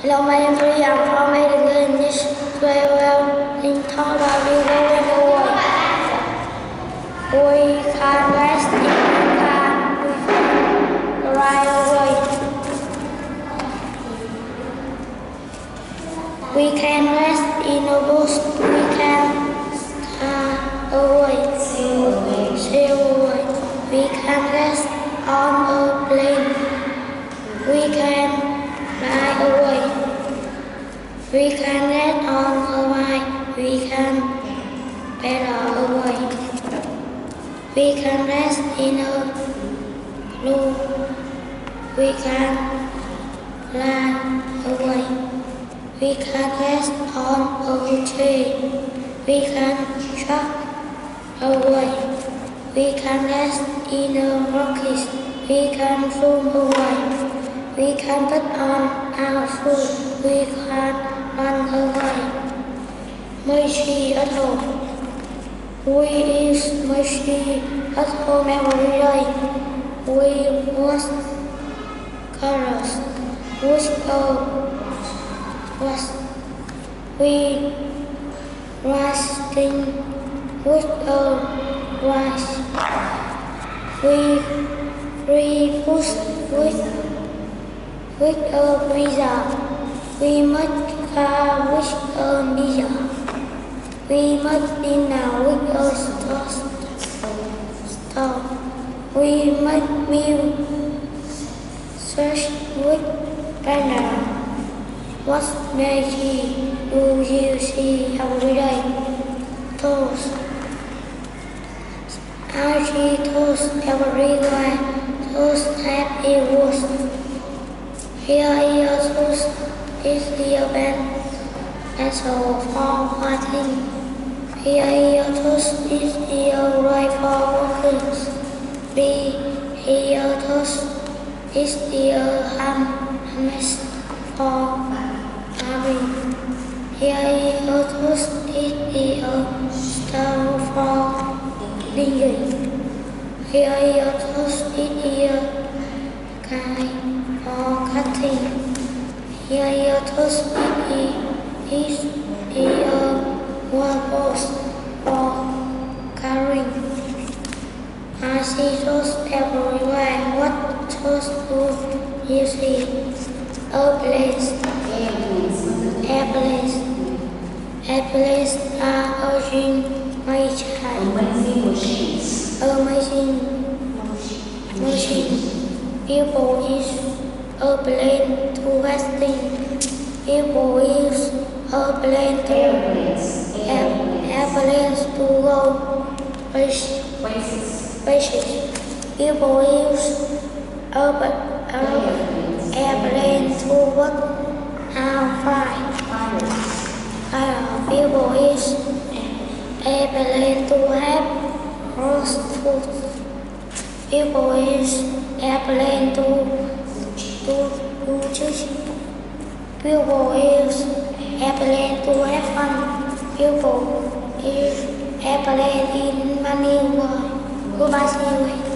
Hello, my name is Lee. I'm from Eden English very well in talk about you going away. We can rest in the car. Can ride away. We can rest in a bus. We can get on a ride. We can pedal away. We can rest in a blue. We can fly away. We can rest on a tree. We can truck away. We can rest in a rockies. We can zoom away. We can put on our food. We can run away. Mushy at home. We eat mushy at home every day. We wash colors. Wash go. Wash. We wash things. Wash go. Wash. We we push with with a visa. We must with a visa. We must be now with a store. We must be search with banner. What magic do you see every day? Toast. I see toast everywhere. Toast have a was. Here is toast is the event. And so for fighting. Here is the right for workers. B. Toast is the ham hamest for army. Here is the star for Lingering. Here is the guy for cutting. Here is toast is the warbos People use Airplanes. airplanes to go places. Places. People use airplane, to work and fly. Fires. Uh, people use airplane to have roast food. People use airplane to People use airplane to fun. People use airplane in many you.